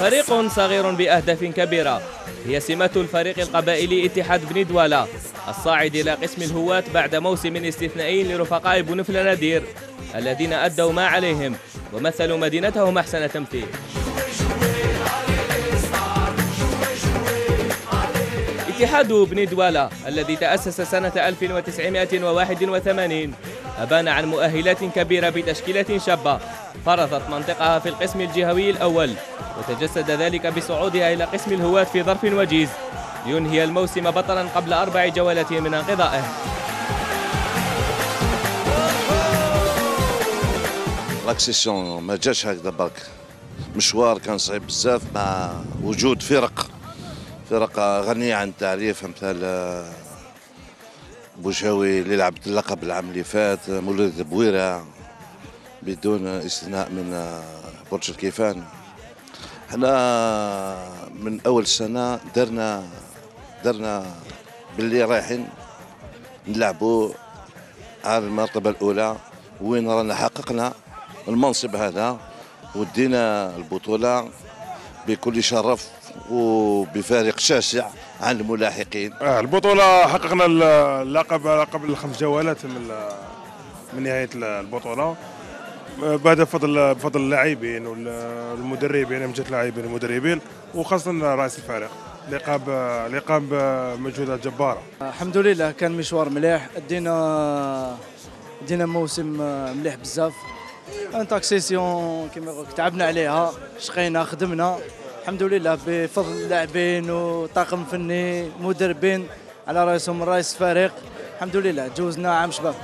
فريق صغير بأهداف كبيرة. هي سمة الفريق القبائلي اتحاد بني دوالة الصاعد إلى قسم الهواة بعد موسم استثنائي لرفقاء بنفل نادير الذين أدوا ما عليهم ومثلوا مدينتهم أحسن تمثيل. اتحاد بني دوالة الذي تأسس سنة 1981 أبان عن مؤهلات كبيرة بتشكيلة شابة. فرضت منطقها في القسم الجهوي الأول وتجسد ذلك بصعودها إلى قسم الهواة في ظرف وجيز. لينهي الموسم بطلا قبل أربع جولات من انقضائه. لاكسيسيون ما جاش هكذا برك مشوار كان صعيب بزاف مع وجود فرق فرق غنية عن التعريف آه، بوشاوي اللي لعبت اللقب العام اللي فات مولد بويرة بدون استثناء من آه، برج الكيفان. إحنا من أول سنة درنا درنا باللي رايحين نلعبوا على المرتبة الأولى وين رانا حققنا المنصب هذا ودينا البطولة بكل شرف وبفارق شاسع. عن الملاحقين. آه البطولة حققنا اللقب قبل خمس جولات من من نهاية البطولة. بعد بفضل بفضل اللاعبين والمدربين من جهة اللاعبين والمدربين وخاصة رئيس الفريق. اللي قام اللي قام بمجهودات جبارة الحمد لله كان مشوار مليح. دينا دينا موسم مليح بزاف. ان تاكسيسيون كما تعبنا عليها شقينا خدمنا. الحمد لله بفضل اللاعبين وطاقم فني مدربين على راسهم رئيس الفريق الحمد لله جوزنا عام شباب.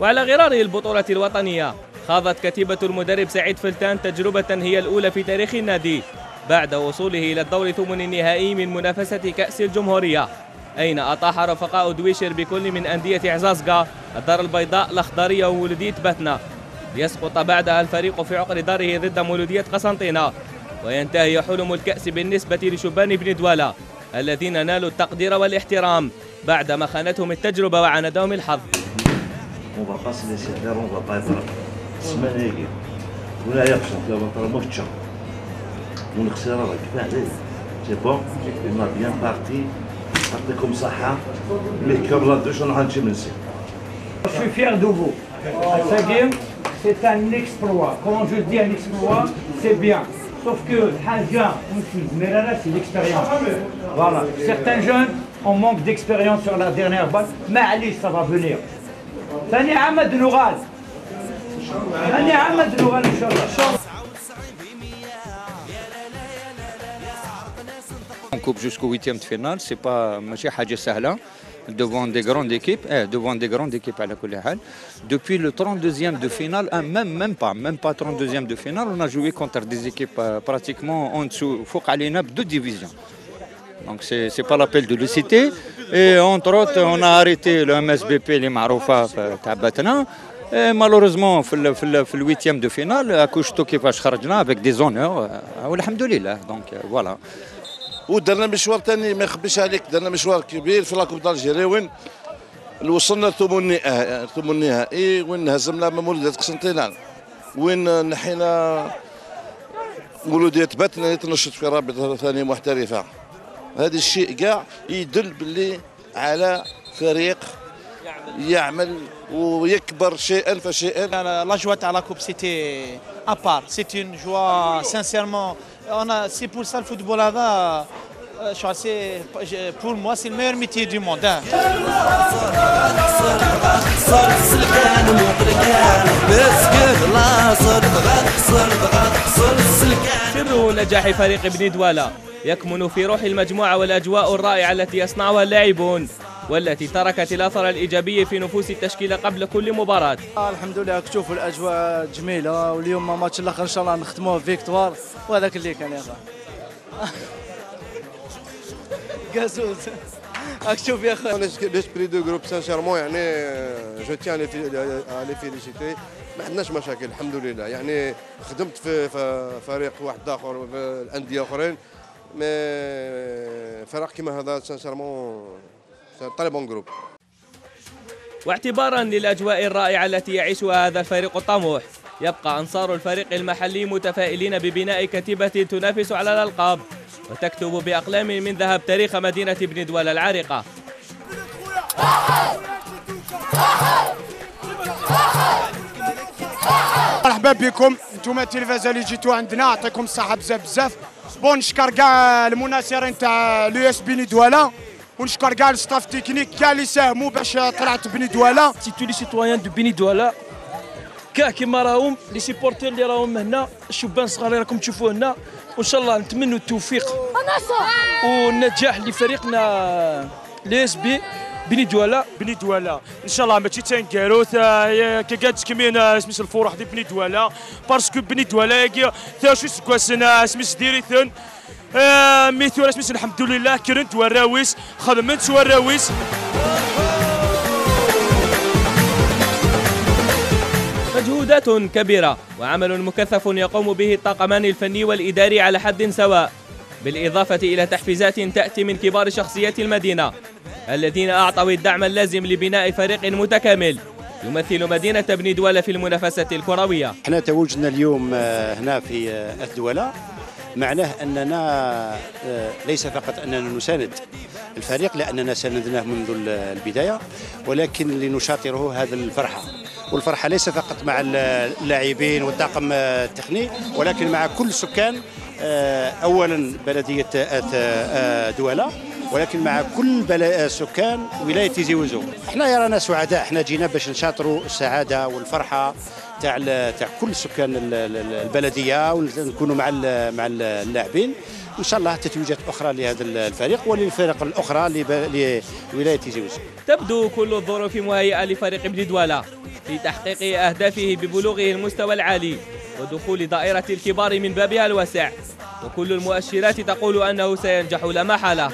وعلى غرار البطولة الوطنية خاضت كتيبة المدرب سعيد فلتان تجربة هي الأولى في تاريخ النادي بعد وصوله إلى الدور الثمن النهائي من منافسة كأس الجمهورية أين أطاح رفقاء دويشر بكل من أندية عزازقا الدار البيضاء الأخضرية وولدية باتنا ليسقط بعدها الفريق في عقر داره ضد مولودية قسنطينة. وينتهي حلم الكأس بالنسبة لشبان بن دوالة الذين نالوا التقدير والاحترام بعدما خانتهم التجربة وعاندهم الحظ. ولا ونخسر راك عليه c'est bon on est bien parti يعطيكم صحة. mais là doucement c'est Je suis fier de vous. c'est un exploit. Quand je dis un exploit, c'est bien. Sauf que Haja, c'est l'expérience. Voilà. Certains jeunes, on manque d'expérience sur la dernière balle. Mais allez, ça va venir. ثاني عمد نغال ثاني عمد نغال ان شاء الله On coupe jusqu'au huitième de finale, c'est pas ماشي حاجة سهلة devant des grandes équipes, eh, devant des grandes équipes à la Kulahal. Depuis le 32e de finale, hein, même, même pas, même pas 32e de finale, on a joué contre des équipes euh, pratiquement en dessous, Fouk Alinab, deux divisions. Donc ce n'est pas l'appel de le citer. Et entre autres, on a arrêté le MSBP, les Maroufa, euh, Tabatna. Et malheureusement, le 8e de finale, à Kouchto avec des honneurs. Euh, Alhamdulillah. Donc voilà. ودرنا مشوار ثاني ما نخبيش عليك. درنا مشوار كبير في لاكوب دالجيري وين وصلنا لثمن النهائي ثمن النهائي. وين هزمنا مولودية قسنطينة. وين نحينا مولودية باتنا اللي تنشط في رابطة ثانية محترفة. هذا الشيء كاع يدل باللي على فريق يعمل ويكبر شيئا فشيئا. la joie تاع la coupe c'était à part c'était une joie sincèrement أنا c'est pour ça ال football هذا شو c'est pour moi c'est le meilleur métier du monde سر نجاح فريق ابن دوالة يكمن في روح المجموعة والأجواء الرائعة التي يصنعها اللاعبون. والتي تركت الأثر الإيجابي في نفوس التشكيلة قبل كل مباراة. الحمد لله تشوفوا الأجواء جميلة واليوم ماتش الآخر إن شاء الله نختموه victoire وهذاك اللي كان يا أخي. قاسوس. راك تشوف يا أخي. l'esprit de groupe sincèrement يعني je tiens les féliciter ما عندناش مشاكل الحمد لله يعني خدمت في فريق واحد آخر في الأندية أخرين. mais فرق كيما هذا sincèrement très bon groupe. واعتبارا للأجواء الرائعة التي يعيشها هذا الفريق الطموح يبقى أنصار الفريق المحلي متفائلين ببناء كتيبة تنافس على الألقاب وتكتب بأقلام من ذهب تاريخ مدينة بن دوال العريقة مرحبا بكم. أنتم التلفازة اللي جيتوا عندنا يعطيكم الصحة بزاف بزاف. bon نشكر كاع المناصرين تاع l'ESB دوالا ونشكر كاع ال staff technique كاع اللي ساهموا باش طلعت بني دوالا c'est tous les citoyens de بني دوالا كاع كيما راهم لي سيبورتير اللي راهم هنا الشبان الصغار اللي راكم تشوفوا هنا وان شاء الله نتمنوا التوفيق والنجاح لفريقنا لي اس بي بني دوالا بني دوالا ان شاء الله ماشي تنكاروث كي قالت كمين سميس الفرح دي بني دوالا باسكو بني دوالا كي ثاشو سكواسنا سميس ديريثن ميثورا سميس الحمد لله كرنت وراويس خدمت وراويس. مجهودات كبيرة وعمل مكثف يقوم به الطاقمان الفني والإداري على حد سواء بالإضافة إلى تحفيزات تأتي من كبار شخصيات المدينة الذين أعطوا الدعم اللازم لبناء فريق متكامل يمثل مدينة بني دولة في المنافسة الكروية. إحنا تواجدنا اليوم آه، هنا في آه، الدولة معناه أننا آه، ليس فقط أننا نساند الفريق لأننا ساندناه منذ البداية ولكن لنشاطره هذا الفرحة. والفرحة ليس فقط مع اللاعبين والطاقم التقني ولكن مع كل سكان أولا بلدية دولة ولكن مع كل بلا... سكان ولاية تيزي وزو إحنا رانا سعداء. إحنا جينا باش نشاطروا السعادة والفرحة تاع تاع كل سكان البلدية ونكونوا مع مع اللاعبين. إن شاء الله تتويجات أخرى لهذا الفريق وللفرق الأخرى لولاية تيزي وزو تبدو كل الظروف مهيئه لفريق ابن دواله في تحقيق أهدافه ببلوغه المستوى العالي ودخول دائرة الكبار من بابها الواسع. وكل المؤشرات تقول أنه سينجح لا محالة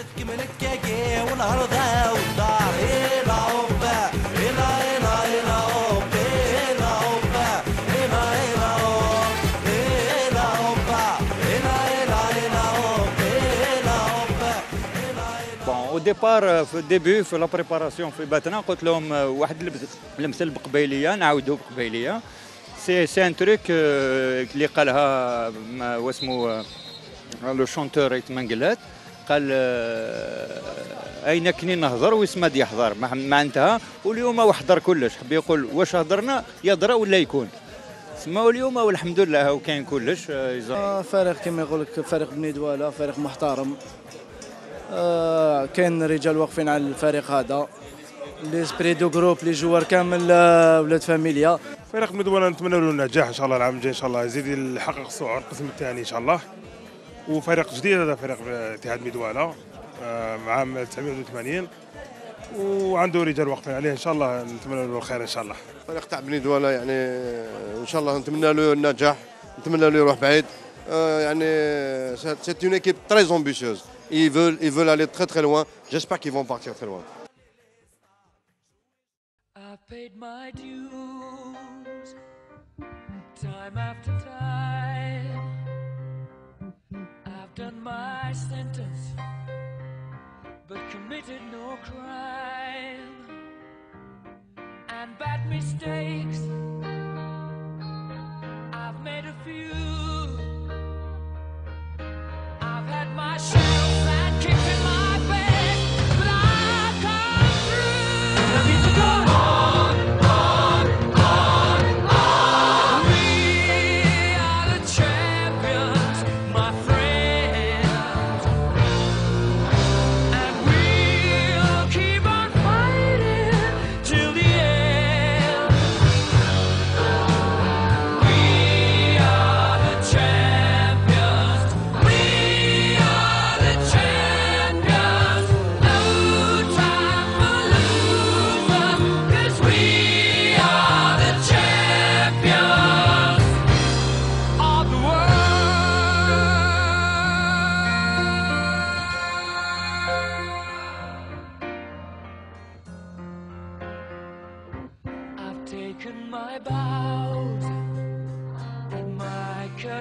ديبار في الديبي في لا بريباراسيون في باتنا قلت لهم واحد المثل بقبيليه نعاودوا بقبيلية. سي سي ان تريك اللي قالها واسمو لو شونتور يتمنقلات قال آه، أين كني نهضر ويسمد يحضر؟ ما انتهى. واليوم وحضر كلش. حب يقول واش هضرنا؟ يضرى ولا يكون؟ سماو اليوم والحمد لله هو كاين كلش آه, آه، فريق كما يقول لك فريق بني دواله فريق محترم. آه كاين رجال واقفين على الفريق هذا. l'esprit de groupe les joueurs كامل آه، ولاد فاميليا. فريق بني دواله نتمنى له النجاح إن شاء الله العام الجاي إن شاء الله. يزيد يحقق الصعود القسم الثاني إن شاء الله. وفريق جديد هذا فريق اتحاد بني دوالا آه، عام 1980 وعنده رجال واقفين عليه إن شاء الله نتمنى له الخير إن شاء الله. فريق تاع بني دوالا يعني إن شاء الله نتمنى له النجاح نتمنى له يروح بعيد. آه، يعني سي اون ايكيب تري امبيسيوز ils veulent ils veulent aller très très loin. J'espère qu'ils vont partir très loin. I paid my dues time after time. My sentence, but committed no crime and bad mistakes.